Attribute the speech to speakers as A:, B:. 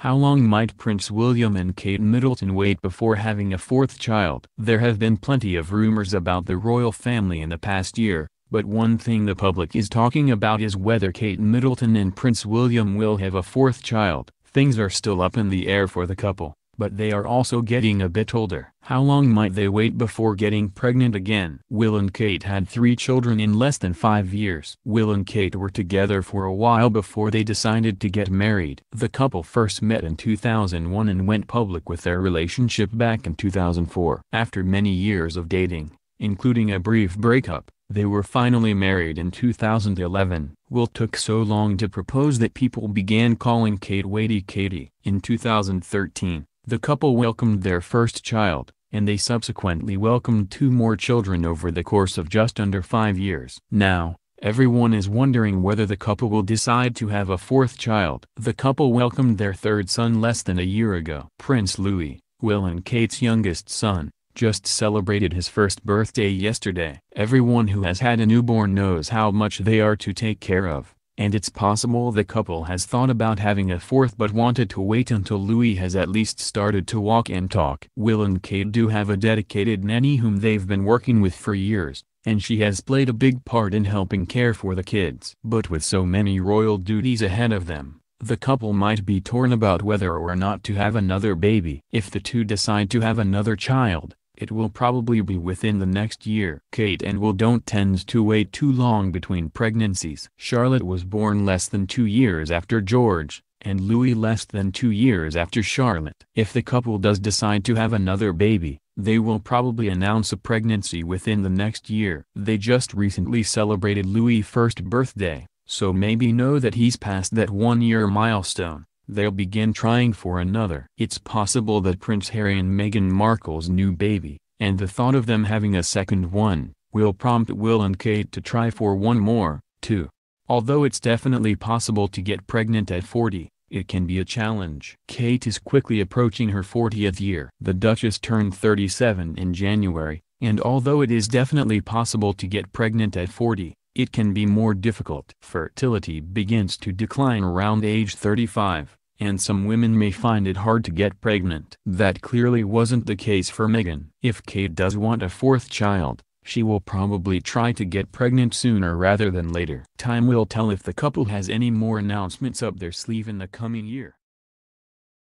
A: How long might Prince William and Kate Middleton wait before having a fourth child? There have been plenty of rumors about the royal family in the past year, but one thing the public is talking about is whether Kate Middleton and Prince William will have a fourth child. Things are still up in the air for the couple but they are also getting a bit older. How long might they wait before getting pregnant again? Will and Kate had three children in less than five years. Will and Kate were together for a while before they decided to get married. The couple first met in 2001 and went public with their relationship back in 2004. After many years of dating, including a brief breakup, they were finally married in 2011. Will took so long to propose that people began calling Kate Waity Katie. In 2013, the couple welcomed their first child, and they subsequently welcomed two more children over the course of just under five years. Now, everyone is wondering whether the couple will decide to have a fourth child. The couple welcomed their third son less than a year ago. Prince Louis, Will and Kate's youngest son, just celebrated his first birthday yesterday. Everyone who has had a newborn knows how much they are to take care of and it's possible the couple has thought about having a fourth but wanted to wait until Louis has at least started to walk and talk. Will and Kate do have a dedicated nanny whom they've been working with for years, and she has played a big part in helping care for the kids. But with so many royal duties ahead of them, the couple might be torn about whether or not to have another baby. If the two decide to have another child, it will probably be within the next year. Kate and Will don't tend to wait too long between pregnancies. Charlotte was born less than two years after George, and Louis less than two years after Charlotte. If the couple does decide to have another baby, they will probably announce a pregnancy within the next year. They just recently celebrated Louis' first birthday, so maybe know that he's past that one-year milestone they'll begin trying for another. It's possible that Prince Harry and Meghan Markle's new baby, and the thought of them having a second one, will prompt Will and Kate to try for one more, too. Although it's definitely possible to get pregnant at 40, it can be a challenge. Kate is quickly approaching her 40th year. The Duchess turned 37 in January, and although it is definitely possible to get pregnant at 40, it can be more difficult. Fertility begins to decline around age 35 and some women may find it hard to get pregnant. That clearly wasn't the case for Meghan. If Kate does want a fourth child, she will probably try to get pregnant sooner rather than later. Time will tell if the couple has any more announcements up their sleeve in the coming year.